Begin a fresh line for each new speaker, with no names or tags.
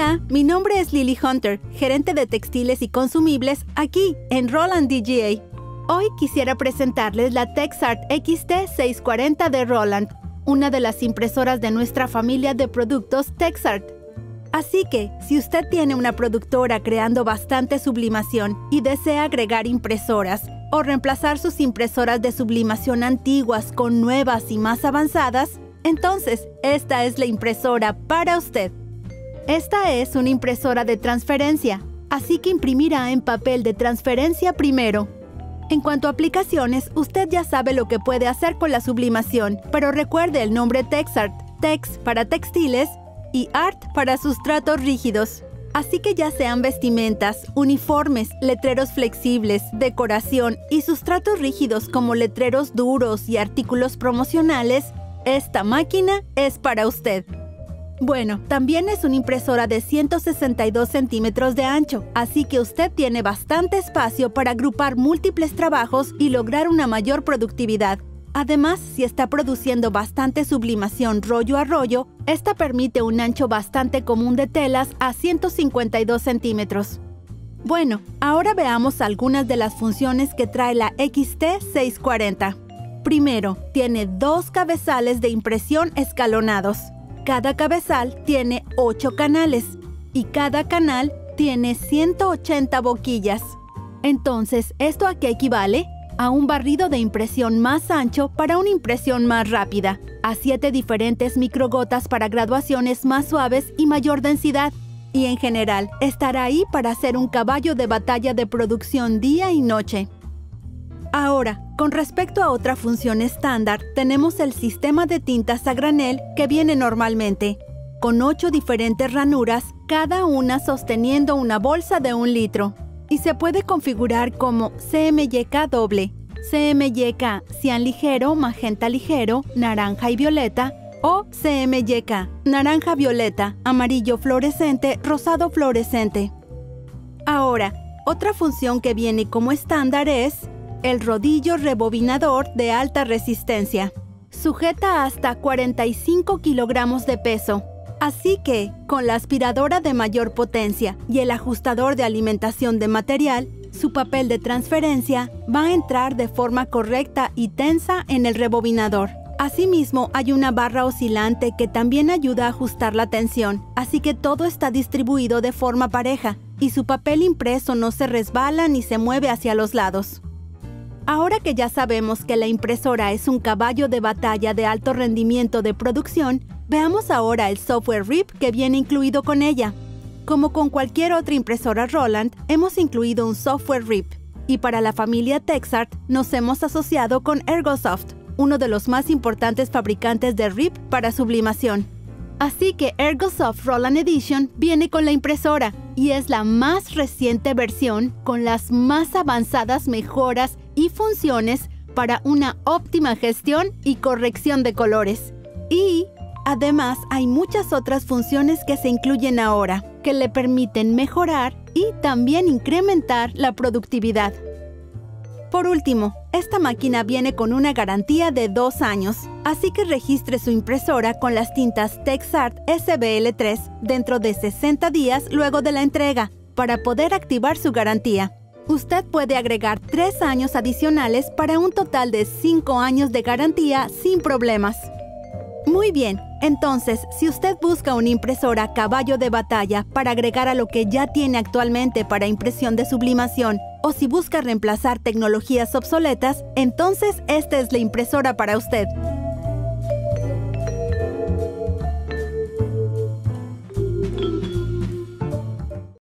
Hola, mi nombre es Lily Hunter, gerente de textiles y consumibles aquí en Roland DGA. Hoy quisiera presentarles la TexArt XT640 de Roland, una de las impresoras de nuestra familia de productos TexArt. Así que, si usted tiene una productora creando bastante sublimación y desea agregar impresoras o reemplazar sus impresoras de sublimación antiguas con nuevas y más avanzadas, entonces esta es la impresora para usted. Esta es una impresora de transferencia, así que imprimirá en papel de transferencia primero. En cuanto a aplicaciones, usted ya sabe lo que puede hacer con la sublimación, pero recuerde el nombre TexArt, Tex para textiles y art para sustratos rígidos. Así que ya sean vestimentas, uniformes, letreros flexibles, decoración y sustratos rígidos como letreros duros y artículos promocionales, esta máquina es para usted. Bueno, también es una impresora de 162 centímetros de ancho, así que usted tiene bastante espacio para agrupar múltiples trabajos y lograr una mayor productividad. Además, si está produciendo bastante sublimación rollo a rollo, esta permite un ancho bastante común de telas a 152 centímetros. Bueno, ahora veamos algunas de las funciones que trae la XT640. Primero, tiene dos cabezales de impresión escalonados. Cada cabezal tiene 8 canales y cada canal tiene 180 boquillas. Entonces, ¿esto a qué equivale? a un barrido de impresión más ancho para una impresión más rápida, a siete diferentes microgotas para graduaciones más suaves y mayor densidad, y en general estará ahí para ser un caballo de batalla de producción día y noche. Ahora, con respecto a otra función estándar, tenemos el sistema de tintas a granel que viene normalmente, con ocho diferentes ranuras, cada una sosteniendo una bolsa de un litro y se puede configurar como CMYK doble, CMYK cian ligero, magenta ligero, naranja y violeta, o CMYK naranja violeta, amarillo fluorescente, rosado fluorescente. Ahora, otra función que viene como estándar es el rodillo rebobinador de alta resistencia. Sujeta hasta 45 kilogramos de peso Así que, con la aspiradora de mayor potencia y el ajustador de alimentación de material, su papel de transferencia va a entrar de forma correcta y tensa en el rebobinador. Asimismo, hay una barra oscilante que también ayuda a ajustar la tensión, así que todo está distribuido de forma pareja y su papel impreso no se resbala ni se mueve hacia los lados. Ahora que ya sabemos que la impresora es un caballo de batalla de alto rendimiento de producción, Veamos ahora el software RIP que viene incluido con ella. Como con cualquier otra impresora Roland, hemos incluido un software RIP. Y para la familia TexArt nos hemos asociado con Ergosoft, uno de los más importantes fabricantes de RIP para sublimación. Así que Ergosoft Roland Edition viene con la impresora y es la más reciente versión con las más avanzadas mejoras y funciones para una óptima gestión y corrección de colores. Y Además, hay muchas otras funciones que se incluyen ahora, que le permiten mejorar y también incrementar la productividad. Por último, esta máquina viene con una garantía de dos años, así que registre su impresora con las tintas TexArt SBL3 dentro de 60 días luego de la entrega, para poder activar su garantía. Usted puede agregar tres años adicionales para un total de 5 años de garantía sin problemas. Muy bien, entonces, si usted busca una impresora caballo de batalla para agregar a lo que ya tiene actualmente para impresión de sublimación, o si busca reemplazar tecnologías obsoletas, entonces esta es la impresora para usted.